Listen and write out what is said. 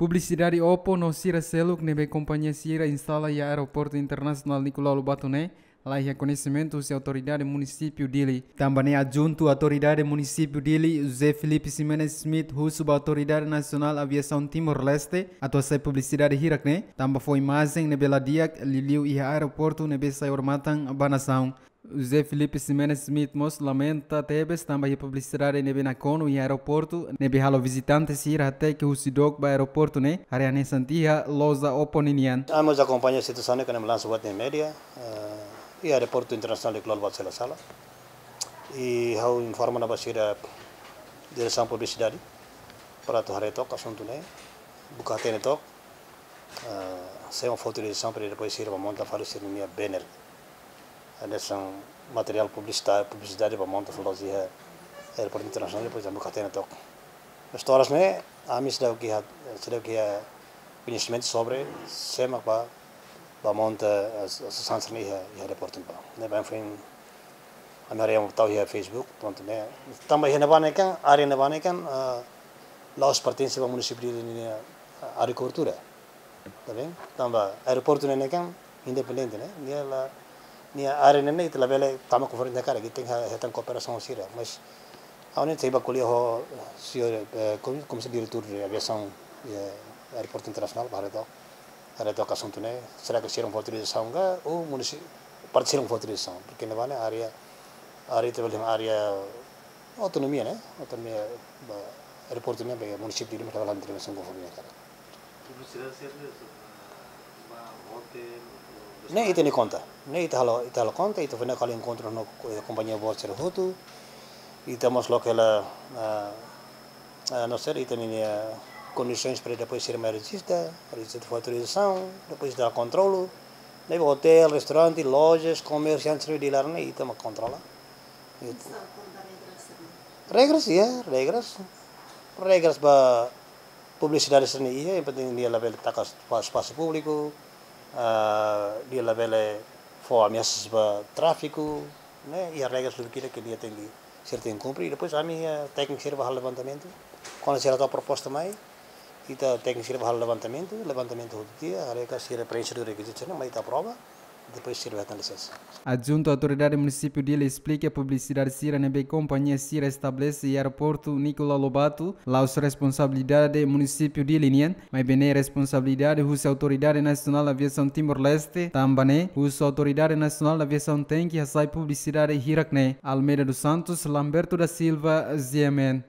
Publicidade Oppo no Sira Seluk nebe companhia Sira instala e aeroporto internacional Nicolau Lubatuné lá reconhecimento se autoridade município dele. Também adjunto autoridade município dele, José Felipe Simenes Smith, russo da autoridade nacional aviação Timor-Leste, atuação publicidade hirakne. Também foi imagem nebela diak liliu e aeroporto nebe saior matang banação. José Felipe Simenes Smith mos lamenta tebes também publicidade nebe na cono e aeroporto nebe halo visitantes ir até que o sidok ba aeroporto ne ariane santia loza oponinian. Vamos acompanhar a situação que não lança o média. Uh e aeroporto internacional de Clóvis Barcelos Sala e hau informa na basira direção publicidade para tu haretok assunto né buka tene tok uma foto de edição para depois ir para montar fazer minha banner nessa material publicitário publicidade para montar fazer aeroporto internacional depois a buka tene tok mas todas né? A mim se deu que se deu que conhecimento sobre sema para monta sansan iha iha reportin pa ne ban fin amare yang tahu iha facebook pronto ne tambah iha nebane kan area nebane kan laos pertence ao município de ni agricultura tá bem? Tambah aeroporto ne kan independente ne ni nia arenene itla bele tama ko de dakara giting ha hetan cooperation sira mas awne teiba kulia ho sio eh, kom kom se direktur aviação eh, aeroporto internacional bharato areto ka suntune será que sirão autorização ga o município partirão autorização porque na vale área área tebele área autonomia ne, autonomia aeroporto né municipiul de metal andrem sangofobia cara ne itu ni conta ne itu halo itu halo conta itu fina kali encontro no companhia bolsa hotu itu mas lo que la no ser itu ni condições para depois ser mais regista, registro de autorização, depois dar controle, leva hotel, restaurante, lojas, comerciantes de lá, e toma controla. Regras, é, regras. Regras para publicidades na eh, iya, penting dia level takas espaço público, uh, dia level for ameaças para tráfico, né? e as regras do que dia tem que ser tem que cumprir. E depois a minha técnica serve para levantamento, quando será a proposta mais, e a técnica serve levantamento, levantamento do dia, a regra serve para encher o mai mas a prova, depois sirve a licença. Adjunto à autoridade município dele explica a publicidade Sira nebe companhia Sira estabelece aeroporto Nicola Lobato, lá os responsabilidade município de linha, mas bem responsabilidade a autoridade nacional da aviação Timor-Leste, também a autoridade nacional da aviação tem que sai publicidade Hirakne, Almeida dos Santos, Lamberto da Silva, Ziemen.